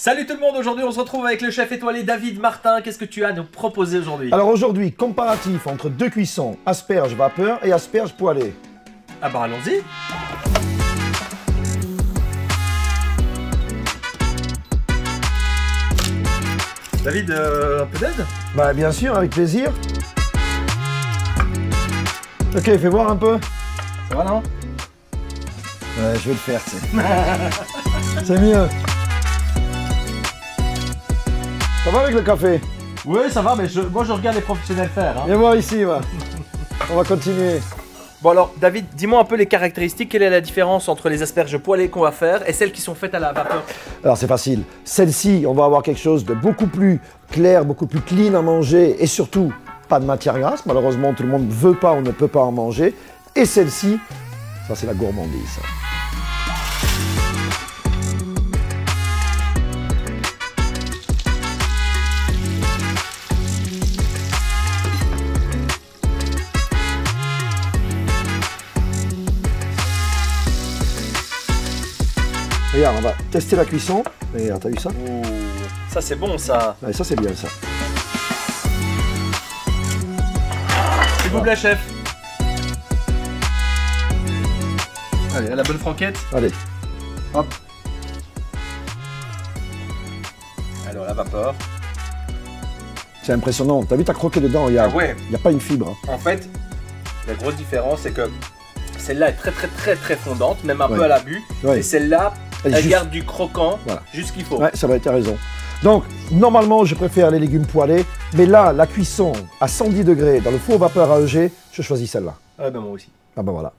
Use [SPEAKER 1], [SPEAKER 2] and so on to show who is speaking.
[SPEAKER 1] Salut tout le monde, aujourd'hui on se retrouve avec le chef étoilé David Martin. Qu'est-ce que tu as à nous proposer aujourd'hui?
[SPEAKER 2] Alors aujourd'hui, comparatif entre deux cuissons, asperges vapeur et asperges poêlées.
[SPEAKER 1] Ah bah allons-y David, euh, un peu d'aide?
[SPEAKER 2] Bah bien sûr, avec plaisir. Ok, fais voir un peu.
[SPEAKER 1] Ça va non?
[SPEAKER 2] Ouais, je vais le faire, c'est. c'est mieux. Ça va avec le café
[SPEAKER 1] Oui ça va, mais je- moi je regarde les professionnels faire. hein.
[SPEAKER 2] Viens voir ici. On va continuer.
[SPEAKER 1] Bon alors David, dis-moi un peu les caractéristiques, quelle est la différence entre les asperges poêlées qu'on va faire et celles qui sont faites à la vapeur?
[SPEAKER 2] Alors c'est facile. Celle-ci, on va avoir quelque chose de beaucoup plus clair, beaucoup plus clean à manger et surtout pas de matière grasse. Malheureusement, tout le monde ne veut pas ou ne peut pas en manger. Et celle-ci, ça c'est la gourmandise. Regarde, on va tester la cuisson. Regarde, t'as vu ça
[SPEAKER 1] Ouh, ça c'est bon ça.
[SPEAKER 2] Ouais, Ça c'est bien ça.
[SPEAKER 1] S'il vous plaît chef. Allez, à la bonne franquette.
[SPEAKER 2] Allez.
[SPEAKER 1] Hop. Alors la vapeur.
[SPEAKER 2] C'est impressionnant. T'as vu, t'as croqué dedans, regarde.
[SPEAKER 1] Ah ouais.
[SPEAKER 2] Il n'y a pas une fibre. hein.
[SPEAKER 1] En fait, la grosse différence c'est que celle-là est très très très très fondante, même un
[SPEAKER 2] Ouais.
[SPEAKER 1] peu à l'abus.
[SPEAKER 2] Ouais.
[SPEAKER 1] Et celle-là,
[SPEAKER 2] Elle
[SPEAKER 1] elle,
[SPEAKER 2] est juste-
[SPEAKER 1] garde du croquant
[SPEAKER 2] Voilà.
[SPEAKER 1] juste ce qu'il faut.
[SPEAKER 2] Ouais, ça va, t'as raison. Donc, normalement, je préfère les légumes poêlés. Mais là, la cuisson à 110 degrés dans le four vapeur à EG, je choisis celle-là.
[SPEAKER 1] Ah ben moi aussi.
[SPEAKER 2] Ah ben voilà.